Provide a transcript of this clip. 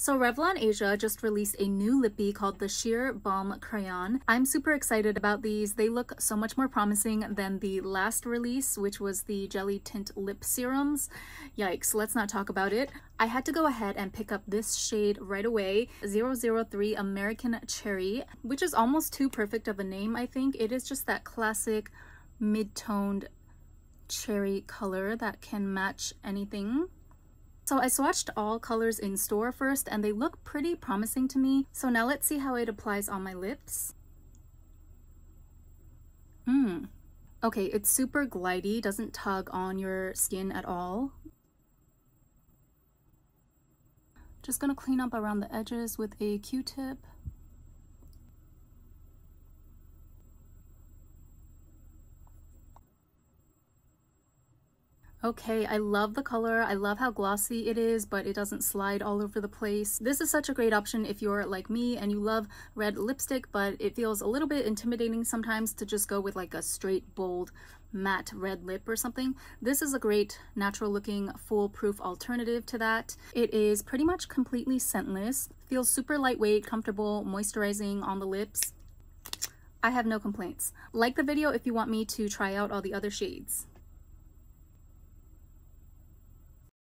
So Revlon Asia just released a new lippy called the Sheer Balm Crayon. I'm super excited about these. They look so much more promising than the last release, which was the Jelly Tint Lip Serums. Yikes, let's not talk about it. I had to go ahead and pick up this shade right away, 003 American Cherry, which is almost too perfect of a name, I think. It is just that classic mid-toned cherry color that can match anything. So I swatched all colors in store first and they look pretty promising to me. So now let's see how it applies on my lips. Mmm. Okay, it's super glidey, doesn't tug on your skin at all. Just gonna clean up around the edges with a q-tip. Okay, I love the color. I love how glossy it is, but it doesn't slide all over the place. This is such a great option if you're like me and you love red lipstick, but it feels a little bit intimidating sometimes to just go with like a straight, bold, matte red lip or something. This is a great natural looking foolproof alternative to that. It is pretty much completely scentless, feels super lightweight, comfortable, moisturizing on the lips. I have no complaints. Like the video if you want me to try out all the other shades.